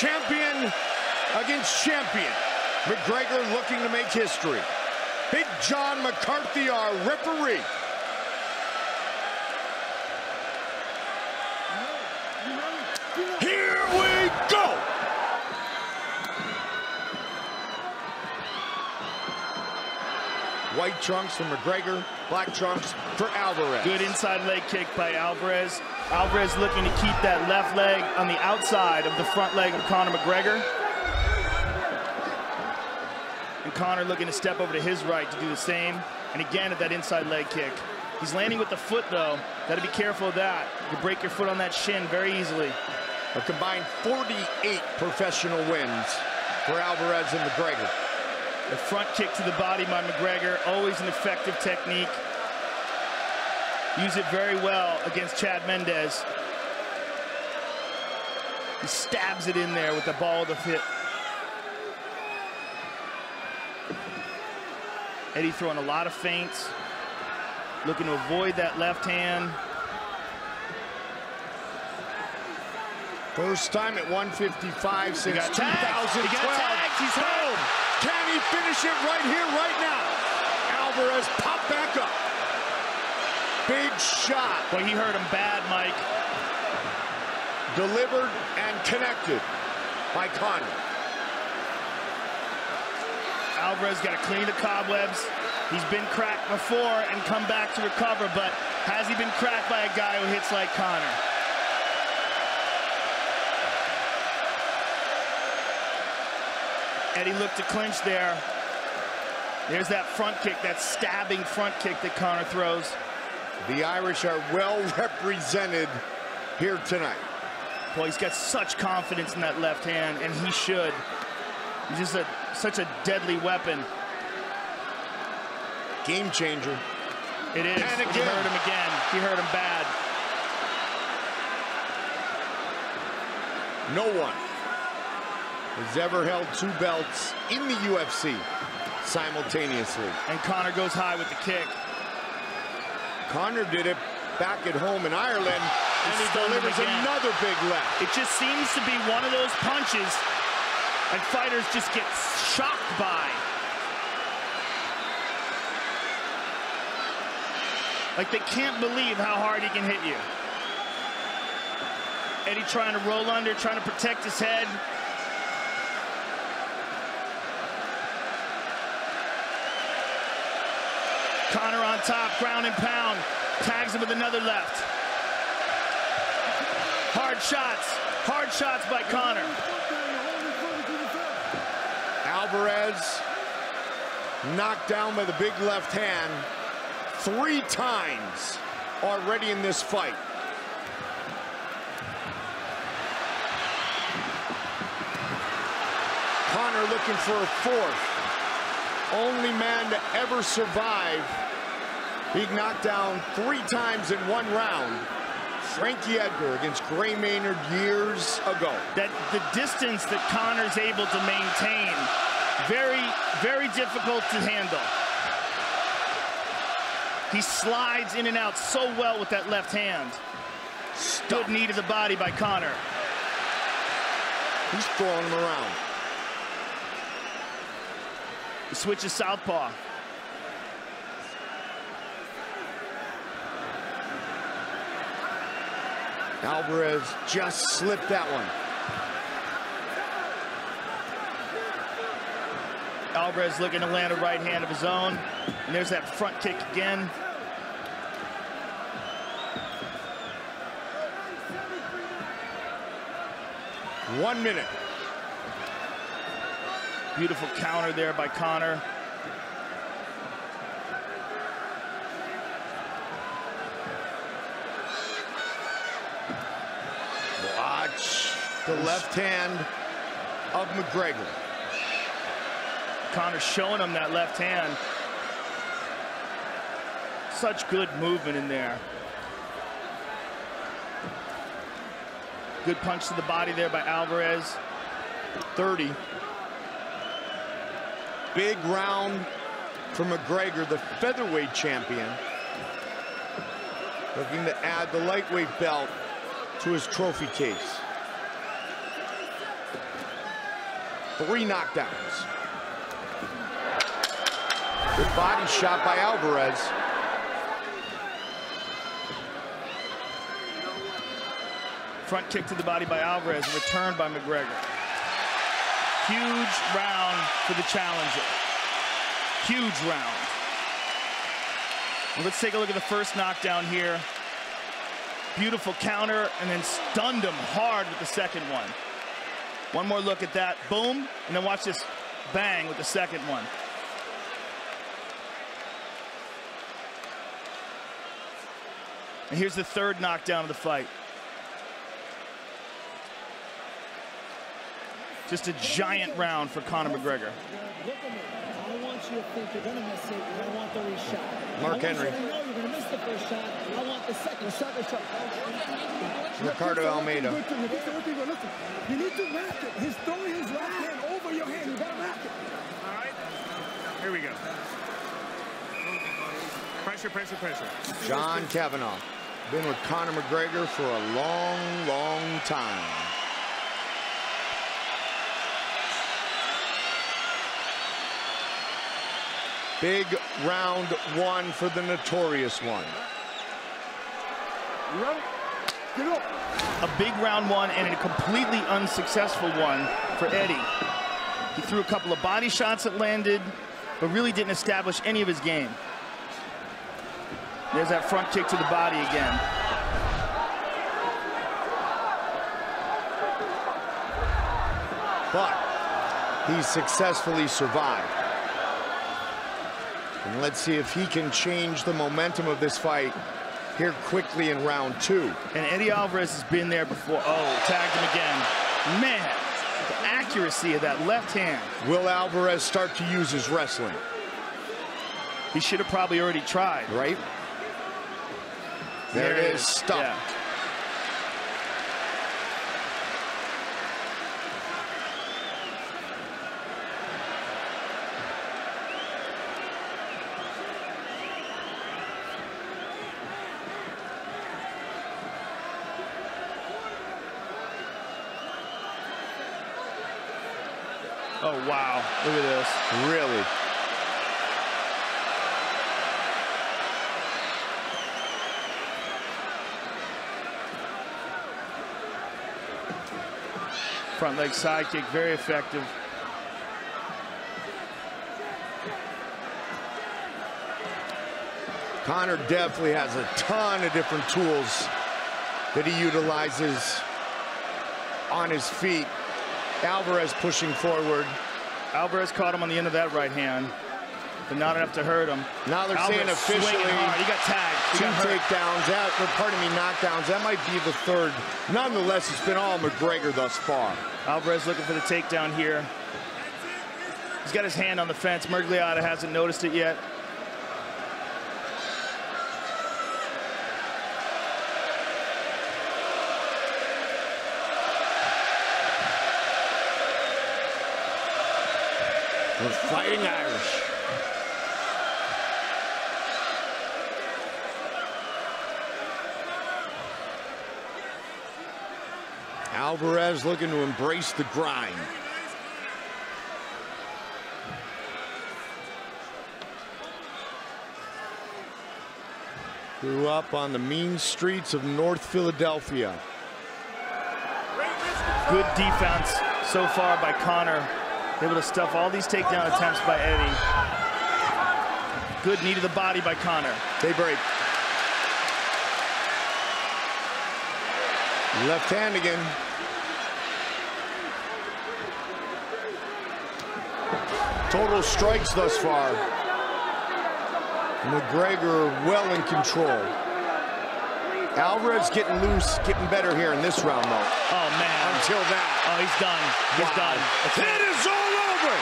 Champion against champion. McGregor looking to make history. Big John McCarthy, our referee. Here we go! White trunks for McGregor, black trunks for Alvarez. Good inside leg kick by Alvarez. Alvarez looking to keep that left leg on the outside of the front leg of Conor McGregor. And Conor looking to step over to his right to do the same. And again at that inside leg kick. He's landing with the foot though. Got to be careful of that. You break your foot on that shin very easily. A combined 48 professional wins for Alvarez and McGregor. The front kick to the body by McGregor, always an effective technique. Use it very well against Chad Mendes. He stabs it in there with the ball of the hip. Eddie throwing a lot of feints, looking to avoid that left hand. First time at 155 since He got 2012. He. He's home. Can he finish it right here, right now? Alvarez pop back up. Big shot. Boy, he hurt him bad, Mike. Delivered and connected by Conor. Alvarez got to clean the cobwebs. He's been cracked before and come back to recover, but has he been cracked by a guy who hits like Conor? Eddie looked to clinch there. There's that front kick, that stabbing front kick that Conor throws. The Irish are well represented here tonight. Boy, he's got such confidence in that left hand, and he should. He's just a, such a deadly weapon. Game changer. It is. And He again. hurt him again. He hurt him bad. No one has ever held two belts in the UFC simultaneously. And Conor goes high with the kick. Conor did it back at home in Ireland, and he delivers another big left. It just seems to be one of those punches and fighters just get shocked by. Like they can't believe how hard he can hit you. Eddie trying to roll under, trying to protect his head. Conor on top, ground and pound. Tags him with another left. Hard shots. Hard shots by Conor. Alvarez knocked down by the big left hand three times already in this fight. Conor looking for a fourth. Only man to ever survive being knocked down three times in one round. Frankie Edgar against Gray Maynard years ago. That the distance that Conor's able to maintain, very, very difficult to handle. He slides in and out so well with that left hand. Good knee to the body by Conor. He's throwing him around. He switches southpaw. Alvarez just slipped that one. Alvarez looking to land a right hand of his own. And there's that front kick again. One minute. Beautiful counter there by Conor. Watch the left hand of McGregor. Conor showing him that left hand. Such good movement in there. Good punch to the body there by Alvarez. 30. Big round for McGregor, the featherweight champion. Looking to add the lightweight belt to his trophy case. Three knockdowns. Good body shot by Alvarez. Front kick to the body by Alvarez, returned by McGregor. Huge round for the challenger. Huge round. Well, let's take a look at the first knockdown here. Beautiful counter, and then stunned him hard with the second one. One more look at that. Boom. And then watch this bang with the second one. And here's the third knockdown of the fight. Just a giant round for Conor McGregor. I want you think you're going to miss it, and I want the reshot. Mark Henry. You know you're going to miss the first shot. I want the second, the shot. Ricardo Almeida. Listen. You need to rack it. He's throwing his right hand over your hand. You got to rack it. All right. Here we go. Pressure, pressure, pressure. John Kavanagh. Been with Conor McGregor for a long, long time. Big round one for the notorious one. You ready? Get up. A big round one and a completely unsuccessful one for Eddie. He threw a couple of body shots that landed, but really didn't establish any of his game. There's that front kick to the body again. But he successfully survived. And let's see if he can change the momentum of this fight here quickly in round two. And Eddie Alvarez has been there before. Oh, tagged him again. Man, the accuracy of that left hand. Will Alvarez start to use his wrestling, He should have probably already tried. right? There, it is, stuck. Yeah. Oh, wow. Look at this. Really. Front leg side kick, very effective. Conor definitely has a ton of different tools that he utilizes on his feet. Alvarez pushing forward. Alvarez caught him on the end of that right hand, but not enough to hurt him. Now they're Alvarez saying officially. He got tagged. He two got takedowns. That, or pardon me, knockdowns. That might be the third. Nonetheless, it's been all McGregor thus far. Alvarez looking for the takedown here. He's got his hand on the fence. Mergliotta hasn't noticed it yet. The Fighting Irish. Alvarez looking to embrace the grind. Grew up on the mean streets of North Philadelphia. Good defense so far by Conor. Able to stuff all these takedown attempts by Eddie. Good knee to the body by Conor. They break. Left hand again. Total strikes thus far. McGregor well in control. Alvarez getting loose, getting better here in this round though. Oh, man. Until that. Oh, he's done. He's Wow. done. That's it. It is all over.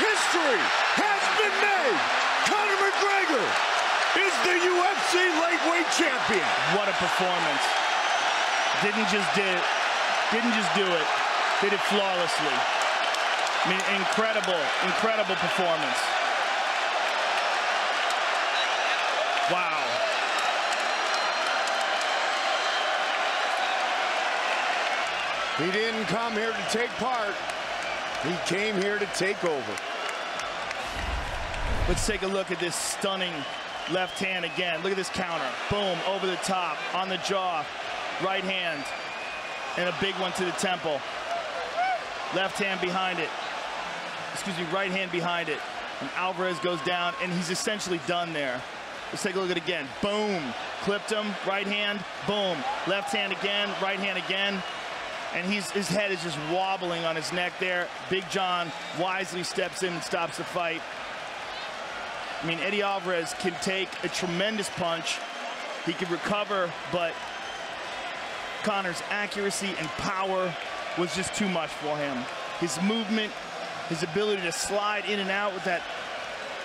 History has been made. Conor McGregor is the UFC lightweight champion. What a performance. Didn't just did didn't just do it. Did it flawlessly. I mean, incredible, incredible performance. Wow. He didn't come here to take part. He came here to take over. Let's take a look at this stunning left hand again. Look at this counter. Boom, over the top, on the jaw, right hand, and a big one to the temple. Left hand behind it. Excuse me, right hand behind it. And Alvarez goes down, and he's essentially done there. Let's take a look at it again. Boom. Clipped him. Right hand. Boom. Left hand again. Right hand again. And he's, his head is just wobbling on his neck there. Big John wisely steps in and stops the fight. I mean, Eddie Alvarez can take a tremendous punch. He can recover, but Conor's accuracy and power was just too much for him. His movement, his ability to slide in and out with that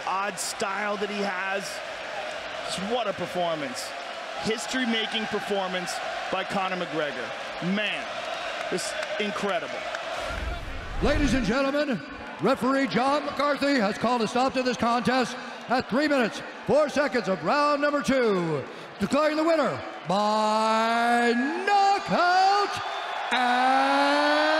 odd style that he has. Just what a performance. History-making performance by Conor McGregor. Man, this incredible. Ladies and gentlemen, referee John McCarthy has called a stop to this contest at 3 minutes, 4 seconds of round number 2, declaring the winner by knockout and